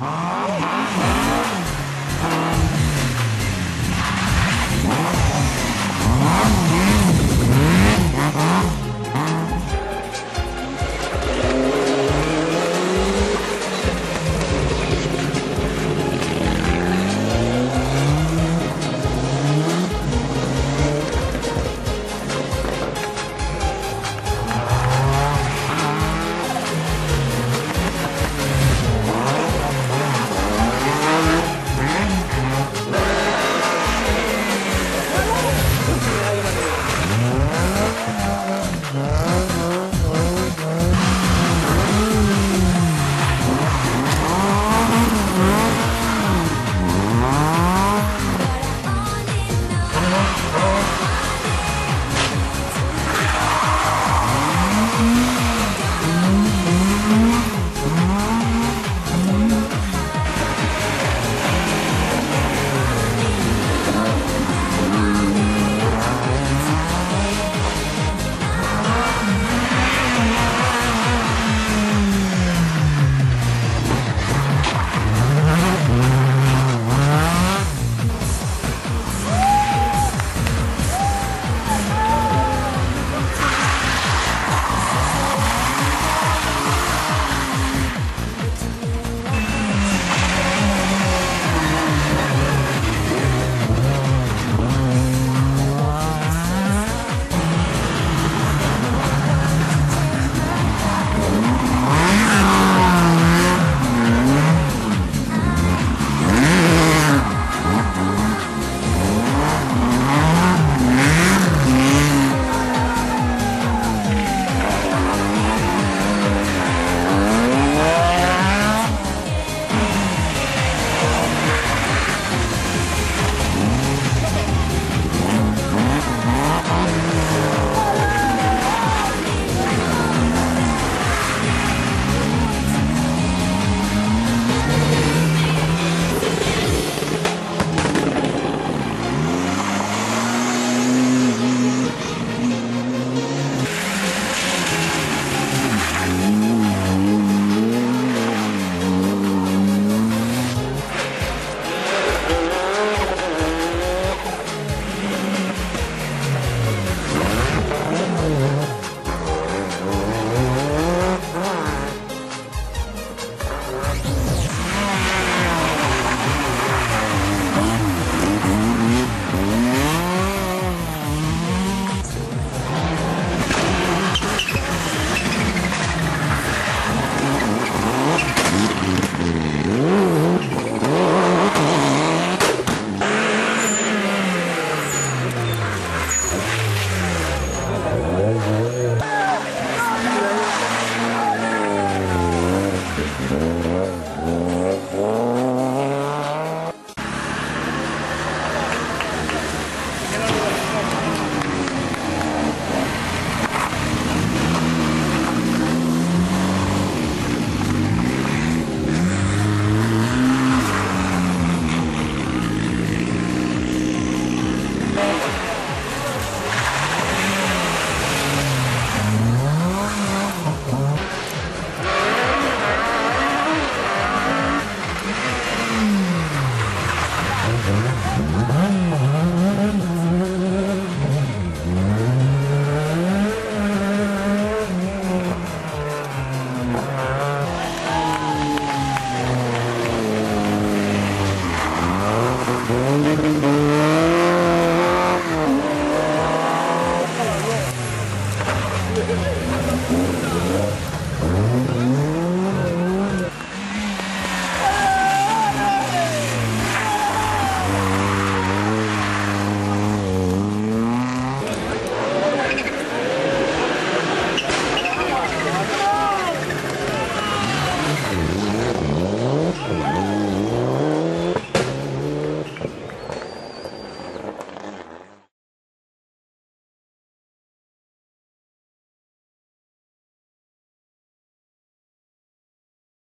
Huh?